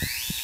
you